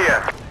clear.